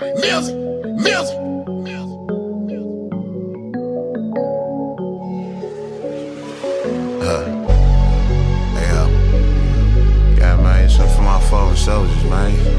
Music, music. Huh. Hey. Uh, yeah, man, for my fallen soldiers, man.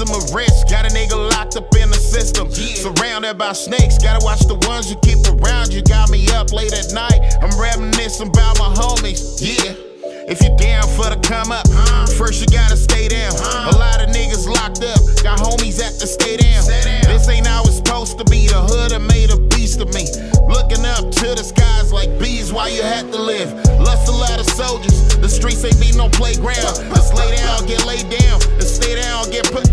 Him a risk. Got a nigga locked up in the system. Surrounded by snakes. Gotta watch the ones you keep around. You got me up late at night. I'm reminiscing about my homies. Yeah. If you down for the come up, uh-huh. first you gotta stay down. A uh-huh. lot of niggas locked up, got homies at the stay down. This ain't how it's supposed to be. The hood have made a beast of me. Looking up to the skies like bees while you had to live. Lust a lot of soldiers. The streets ain't be no playground. Let's lay down, get laid down. Let's stay down, get put down.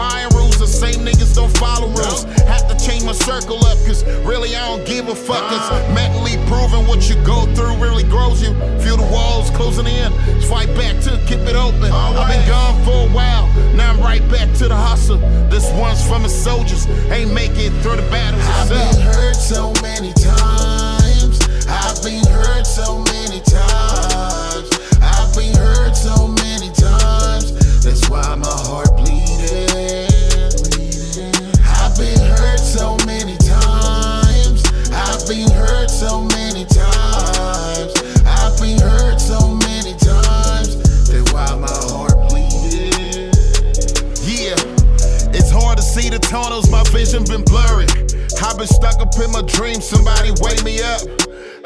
Applying rules, the same niggas don't follow rules. Have to change my circle up, cause really I don't give a fuck. It's mentally proving what you go through really grows you. Feel the walls closing in. Fight back to keep it open. I've been gone for a while. Now I'm right back to the hustle. This one's from the soldiers. Ain't make it through the battle. I've been hurt so many times. So many times. I've been hurt so many times. That's why my heart bleeding. Yeah, it's hard to see the tunnels, my vision been blurry. I've been stuck up in my dreams, somebody wake me up.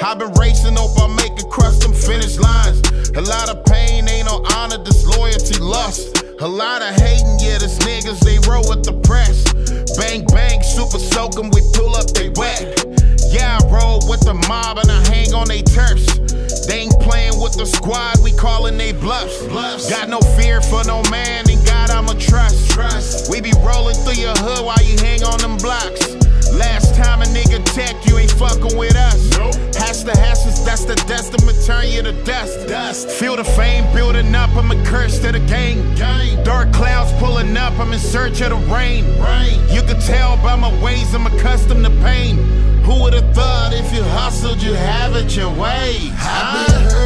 I've been racing, hope I make it across them finish lines. A lot of pain, ain't no honor, disloyalty, lust. A lot of hating, yeah, this niggas, they roll with the press. Bang, bang, super soak 'em, we pull up, they wet. Roll with the mob and I hang on they turfs. They ain't playing with the squad, we calling they bluffs. Bluffs. Got no fear for no man, and God I'ma trust. Trust. We be rolling through your hood while you hang on them blocks. Hashes, that's the dust, I'ma turn you to dust. Dust. Feel the fame building up, I'm a curse to the game. Gang. Dark clouds pulling up, I'm in search of the rain. Rain. You can tell by my ways, I'm accustomed to pain. Who would've thought if you hustled, you have it your way? Huh?